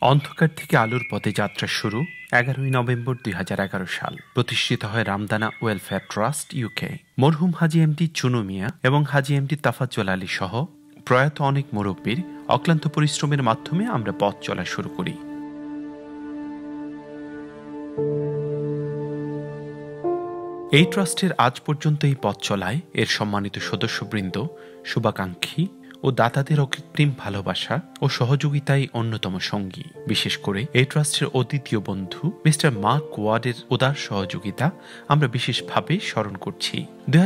অন্ধকার থেকে আলোর পথে যাত্রা শুরু এগারোই নভেম্বর দুই হাজার এগারো সাল। প্রতিষ্ঠিত হয় রামদানা ওয়েলফেয়ার ট্রাস্ট ইউকে মরহুম হাজি এমডি চুনু মিয়া এবং হাজি এমডি তাফাজ্জল আলী সহ প্রয়াত অনেক মুরব্বীর অক্লান্ত পরিশ্রমের মাধ্যমে আমরা পথ চলা শুরু করি। এই ট্রাস্টের আজ পর্যন্ত এই পথ চলায় এর সম্মানিত সদস্যবৃন্দ শুভাকাঙ্ক্ষী ও দাতাদের অকৃত্রিম ভালোবাসা ও সহযোগিতাই অন্যতম সঙ্গী। বিশেষ করে এই ট্রাস্টের অদ্বিতীয় বন্ধু, মিস্টার মার্ক ওয়ার্ডের উদার সহযোগিতা আমরা বিশেষভাবে স্মরণ করছি। দুই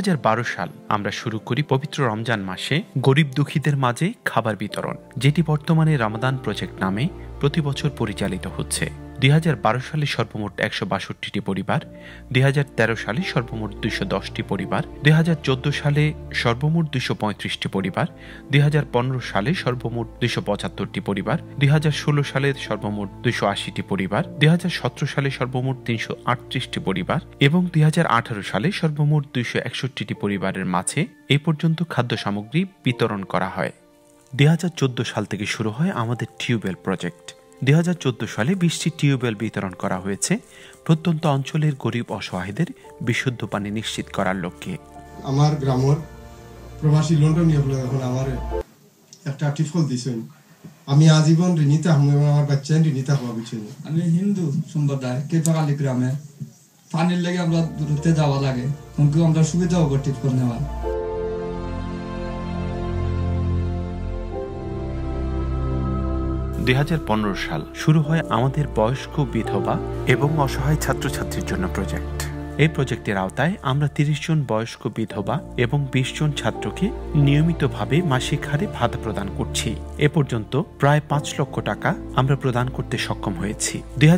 সাল আমরা শুরু করি পবিত্র রমজান মাসে গরিব দুঃখীদের মাঝে খাবার বিতরণ, যেটি বর্তমানে রামাদান প্রজেক্ট নামে প্রতি বছর পরিচালিত হচ্ছে। দুই হাজার বারো সালে সর্বমোট একশো বাষট্টিটি পরিবার, দুই হাজার তেরো সালে সর্বমোট দুইশো দশটি পরিবার, দুই হাজার চোদ্দ সালে সর্বমোট দুইশো পঁয়ত্রিশটি পরিবার দু হাজার পনেরো সালে সর্বমোট দুইশো পঁচাত্তরটি পরিবার, দুই সালে সর্বমোট দুইশো আশিটি পরিবার, দুই হাজার সতেরো সালে সর্বমোট তিনশো আটত্রিশটি পরিবার এবং দুই হাজার আঠারো সালে সর্বমোট দুইশো একষট্টিটি পরিবারের মাঝে এ পর্যন্ত খাদ্য সামগ্রী বিতরণ করা হয়। দুই হাজার চোদ্দ সাল থেকে শুরু হয় আমাদের টিউবওয়েল প্রজেক্ট। দু হাজার চোদ্দ সালে বিশটি টিউবওয়েল বিতরণ করা হয়েছে। প্রত্যন্ত অঞ্চলের গরিব অসহায়দের বিশুদ্ধ পানি নিশ্চিত করার লক্ষ্যে। আমার গ্রামের প্রবাসী লন্ডন এখন আমার একটা টিফল দিছেন আমি আজীবন ঋণিতা হম এবং আমার বাচ্চা ঋণিতা হওয়া বুঝছেন আমি হিন্দু সম্প্রদায় কেপাকালী গ্রামে পানির লেগে আমরা দূরতে যাওয়া লাগে। কিন্তু আমরা সুবিধা হব টিফল নেওয়া। দুই হাজার পনেরো সাল শুরু হয় আমাদের বয়স্ক বিধবা এবং অসহায় ছাত্রছাত্রীর জন্য প্রজেক্ট। এই প্রজেক্টের আওতায় আমরা তিরিশ জন বয়স্ক বিধবা এবং বিশ জন ছাত্রকে নিয়মিতভাবে মাসিক হারে ভাতা প্রদান করছি। এ পর্যন্ত প্রায় পাঁচ লক্ষ টাকা আমরা প্রদান করতে সক্ষম হয়েছি। দুই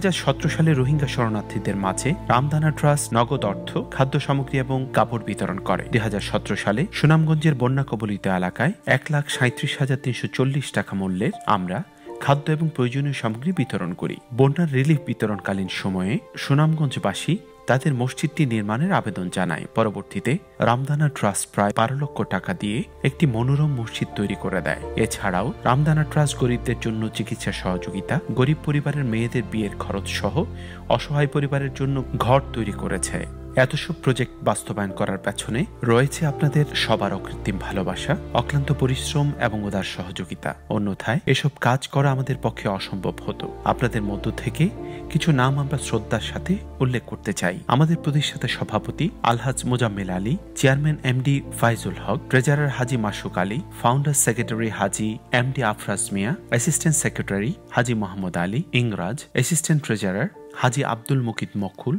সালে রোহিঙ্গা শরণার্থীদের মাঝে রামদানা ট্রাস্ট নগদ অর্থ, খাদ্য সামগ্রী এবং কাপড় বিতরণ করে। দুই হাজার সতেরো সালে সুনামগঞ্জের বন্যা কবলিত এলাকায় এক লাখ সাঁত্রিশ হাজার তিনশো চল্লিশ টাকা মূল্যের আমরা খাদ্য এবং প্রয়োজনীয় সামগ্রী বিতরণ করি। বন্যার রিলিফ বিতরণকালীন সময়ে সুনামগঞ্জবাসী তাদের মসজিদটি নির্মাণের আবেদন জানায়। পরবর্তীতে রামদানা ট্রাস্ট প্রায় বারো লক্ষ টাকা দিয়ে একটি মনোরম মসজিদ তৈরি করে দেয়। এছাড়াও রামদানা ট্রাস্ট গরিবদের জন্য চিকিৎসা সহযোগিতা, গরিব পরিবারের মেয়েদের বিয়ের খরচ সহ অসহায় পরিবারের জন্য ঘর তৈরি করেছে। এত সব প্রজেক্ট বাস্তবায়ন করার পেছনে রয়েছে আপনাদের সবার অকৃত্রিম ভালোবাসা, অক্লান্ত পরিশ্রম এবং উদার সহযোগিতা। অন্যথায় এসব কাজ করা আমাদের পক্ষে অসম্ভব হতো। আপনাদের মধ্য থেকে কিছু নাম আমরা শ্রদ্ধার সাথে উল্লেখ করতে চাই। আমাদের প্রতিষ্ঠাতা সভাপতি Alhaj Mozammel Ali, chairman MD Faizul Haque, treasurer Haji Masuk Ali, founder secretary Haji MD Afraz Mia, assistant secretary Haji Mohammad Ali, Ingraj, assistant treasurer Haji Abdul Mukid Mokul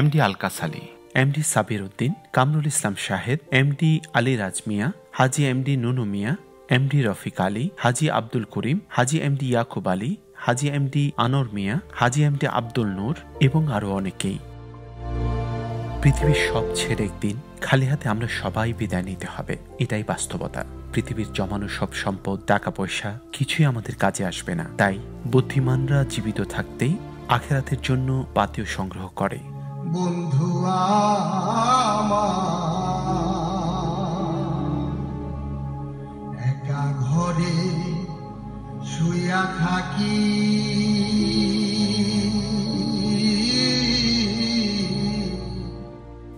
MD Alkas Ali MD Sabir Uddin Kamrul Islam Shahed MD Ali Rajmia Haji MD Nunu Mia MD Rafiq Ali Haji Abdul Karim Haji MD Yakub Ali Haji MD Anwar Mia Haji MD Abdul Noor এবং আরও অনেকেই। পৃথিবীর সব ছেড়ে একদিন খালি হাতে আমরা সবাই বিদায় নিতে হবে। এটাই বাস্তবতা। পৃথিবীর জমানো সব সম্পদ টাকা পয়সা কিছুই আমাদের কাজে আসবে না। তাই বুদ্ধিমানরা জীবিত থাকতেই আখেরাতের জন্য পাতীয় সংগ্রহ করে। বন্ধু একা ঘরে শুয়া থাকি।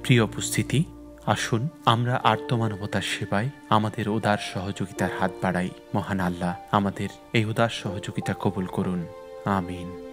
প্রিয় উপস্থিতি, আসুন আমরা আর্তমানবতার সেবায় আমাদের উদার সহযোগিতার হাত বাড়াই। মহান আল্লাহ আমাদের এই উদার সহযোগিতা কবুল করুন। আমিন।